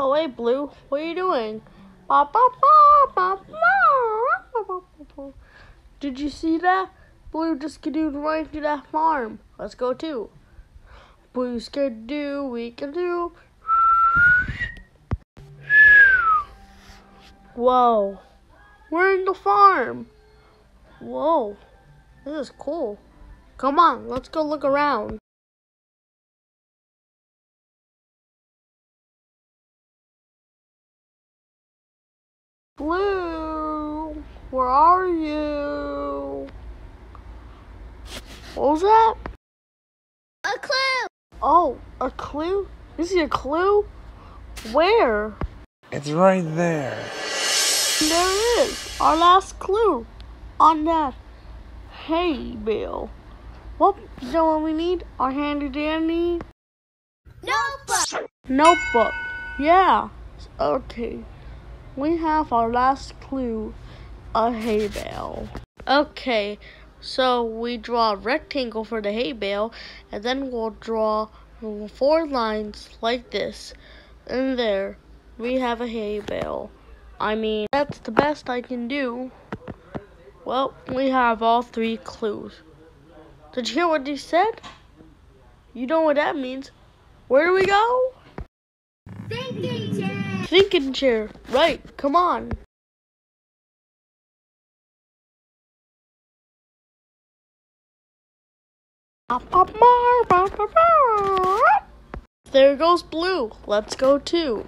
Oh, hey, Blue. What are you doing? Did you see that? Blue just skidooed right to that farm. Let's go too. Blue skidoo, we can do. Whoa. We're in the farm. Whoa. This is cool. Come on, let's go look around. Blue, where are you? What was that? A clue! Oh, a clue? Is it a clue? Where? It's right there. There it is, our last clue on that hay bale. Well, you know what we need? Our handy dandy Notebook! notebook. Yeah. Okay. We have our last clue, a hay bale. Okay, so we draw a rectangle for the hay bale, and then we'll draw four lines like this. And there, we have a hay bale. I mean, that's the best I can do. Well, we have all three clues. Did you hear what he said? You know what that means. Where do we go? Thinking chair! Right, come on. There goes blue. Let's go too.